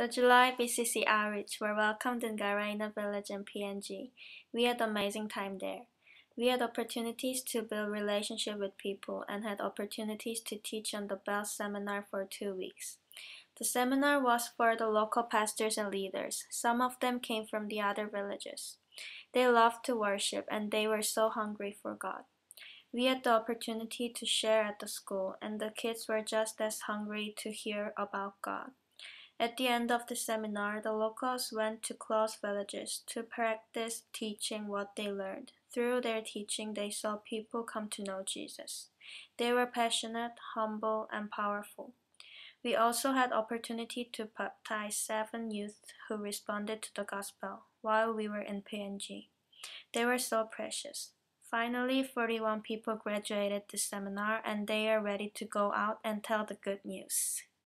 The July BCC outreach were welcomed in Garaina village in PNG. We had an amazing time there. We had opportunities to build relationship with people and had opportunities to teach on the Bell seminar for two weeks. The seminar was for the local pastors and leaders. Some of them came from the other villages. They loved to worship and they were so hungry for God. We had the opportunity to share at the school, and the kids were just as hungry to hear about God. At the end of the seminar, the locals went to close villages to practice teaching what they learned. Through their teaching, they saw people come to know Jesus. They were passionate, humble, and powerful. We also had opportunity to baptize seven youth who responded to the gospel while we were in PNG. They were so precious. Finally, 41 people graduated the seminar and they are ready to go out and tell the good news.